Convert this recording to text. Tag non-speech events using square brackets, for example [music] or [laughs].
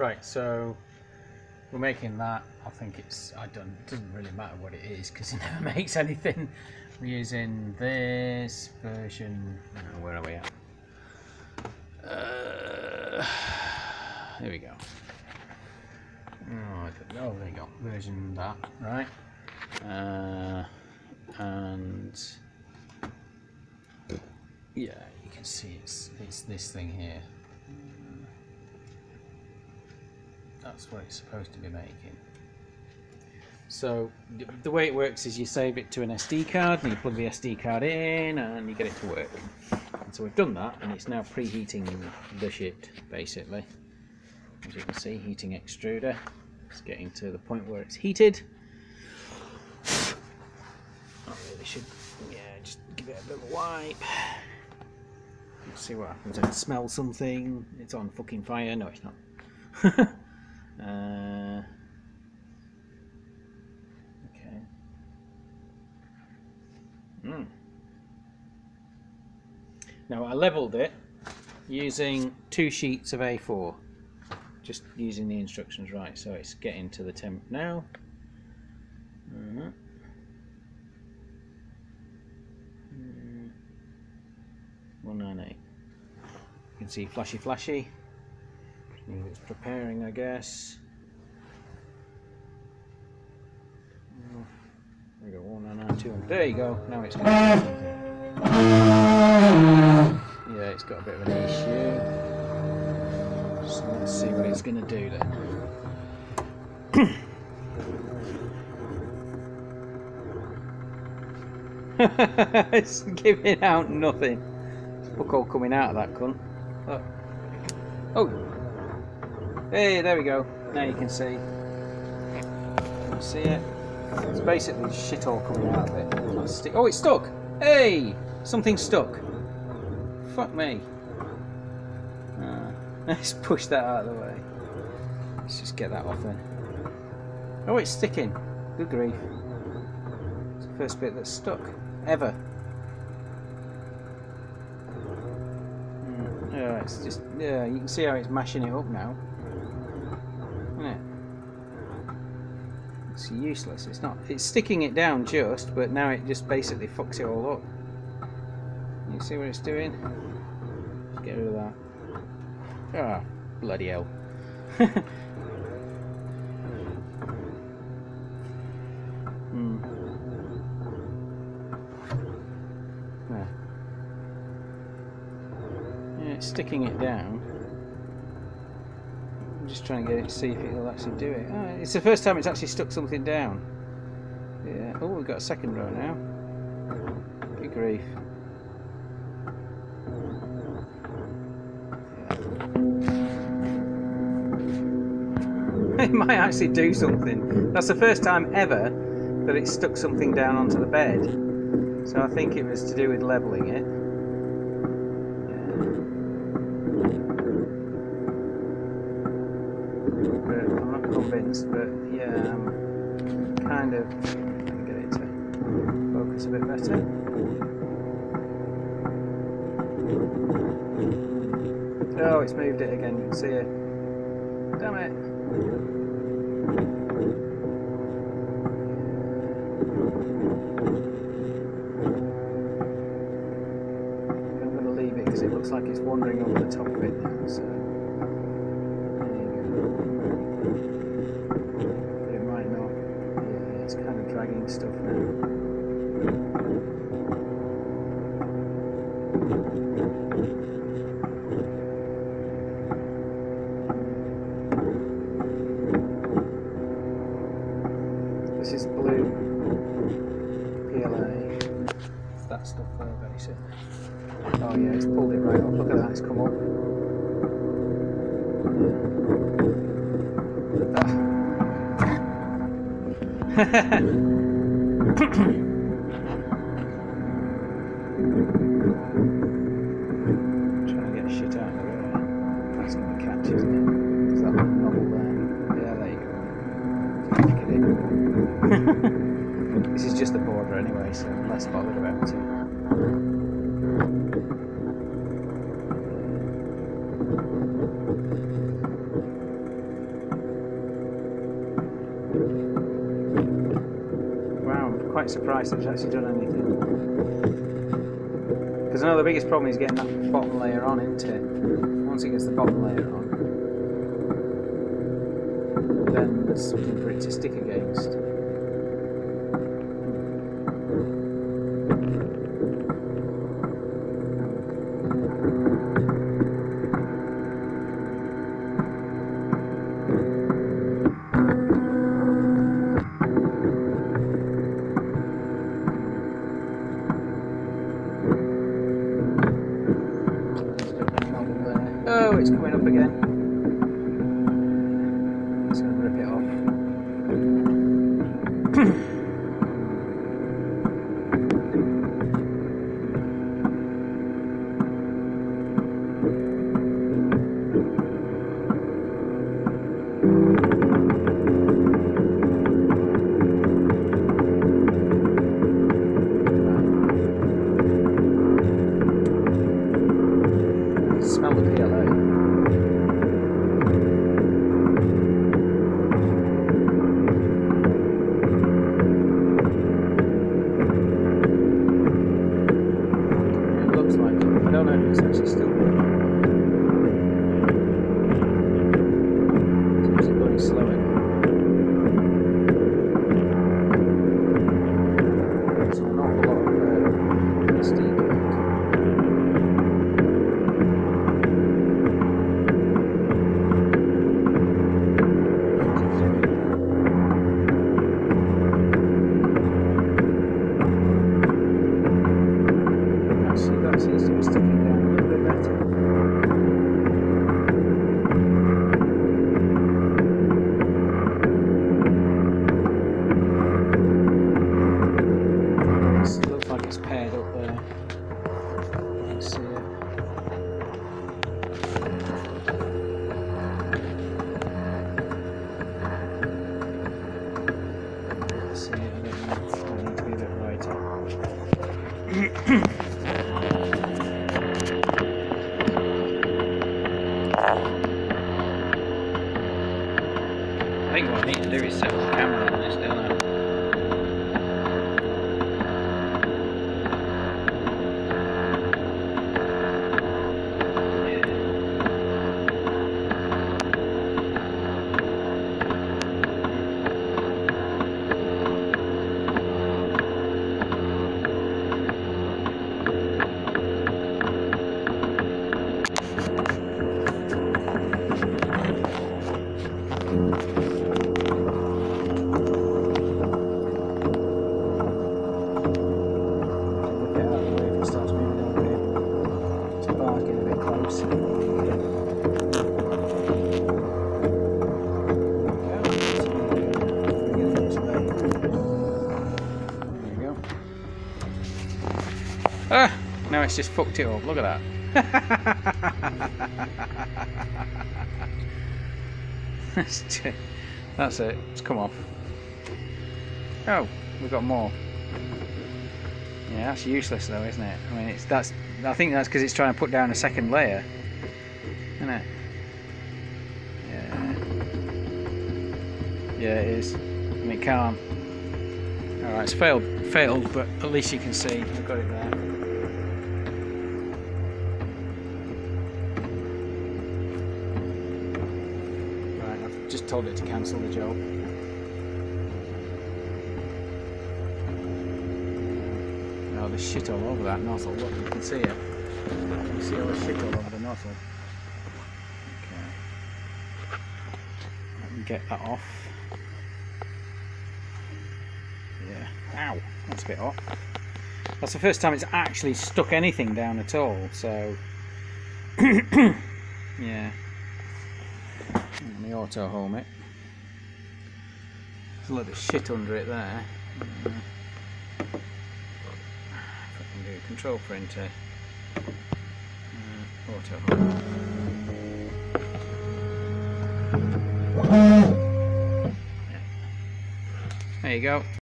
Right, so we're making that. I think it's. I don't. It doesn't really matter what it is because it [laughs] never makes anything. We're using this version. oh, where are we at? Uh, here we go. Oh, know. There you go. Version that. Right. Uh, and yeah, you can see it's it's this thing here. That's what it's supposed to be making. So the way it works is you save it to an SD card and you plug the SD card in and you get it to work. And so we've done that and it's now preheating the shit basically. As you can see, heating extruder. It's getting to the point where it's heated. I really should, yeah, just give it a little wipe. Let's see what happens. I can smell something. It's on fucking fire. No, it's not. [laughs] uh, okay. Mm. Now I leveled it using two sheets of A4. Just using the instructions right, so it's getting to the temp now. Uh-huh. Mm. 198. You can see flashy flashy. Means It's preparing, I guess. Mm, There we go, 1992. There you go. Now it's Yeah, it's got a bit of an issue. So let's see what it's gonna do then. [laughs] it's giving out nothing. Fuck all coming out of that cunt. Look. Oh. Hey, there we go. Now you can see. Can you see it? It's basically shit all coming out of it. Oh, it's stuck! Hey! Something stuck. Fuck me. Uh, [laughs] let's push that out of the way. Let's just get that off then. Oh, it's sticking. Good grief. It's the first bit that's stuck. Ever. Mm, Yeah, it's just yeah. You can see how it's mashing it up now. Isn't it? It's useless. It's not. It's sticking it down just, but now it just basically fucks it all up. You see what it's doing? Just get rid of that. Ah, bloody hell. [laughs] Hmm. There. Yeah, it's sticking it down. Just trying to get it to see if it'll actually do it. Oh, it's the first time it's actually stuck something down. Yeah. Oh, we've got a second row now. Good grief. [laughs] it might actually do something. That's the first time ever that it stuck something down onto the bed. So I think it was to do with levelling it. But yeah, I'm kind of let me get it to focus a bit better. Oh, it's moved it again, you can see it. Damn it. I'm going to leave it because it looks like it's wandering over the top of it now. So there you go. But it might not. Yeah, it's kind of dragging stuff now. This is blue PLA. It's that stuff there, basically. Oh yeah, it's pulled it right off. Look at that, it's come up. Trying anyway, so I'm less bothered about it. quite surprised that it's actually done anything. Because I know the biggest problem is getting that bottom layer on, isn't it? Once it gets the bottom layer on, then there's something for it to stick against. Up again. 嗯嗯 Ah! Now it's just fucked it up. Look at that. [laughs] That's it. It's come off. Oh, we've got more. Yeah, that's useless though, isn't it? I mean, it's that's. I think that's because it's trying to put down a second layer, isn't it? Yeah. Yeah, it is, and it can't. All right, it's failed. Failed, but at least you can see I've got it there. Just told it to cancel the job. Oh, there's shit all over that nozzle. Look, you can see it. You can see all the shit all over the nozzle. Okay. Let me get that off. Yeah. Ow! That's a bit off. That's the first time it's actually stuck anything down at all, so... [coughs] yeah. Let me auto home it. There's a lot of shit under it there. If I can do control printer. Uh, auto home. There you go.